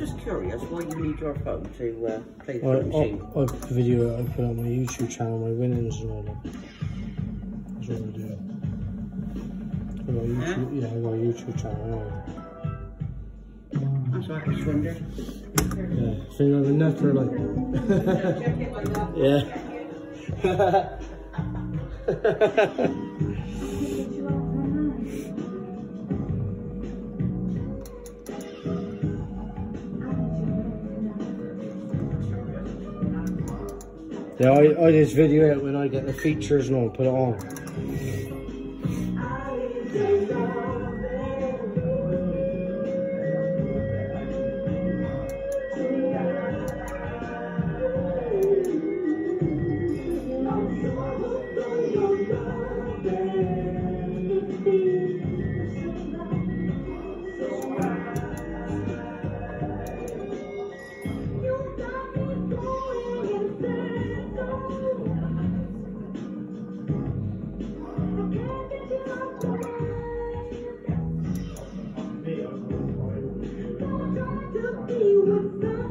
just curious why you need your phone to uh, play the I, flip machine. I, I video I put on my YouTube channel, my winnings and all that. That's what I do. I got a YouTube, yeah, I got a YouTube channel. That's what I just wondered. Yeah, yeah. so you're a netter like. yeah. Yeah, I, I just video it when I get the features and I'll put it on. you would come.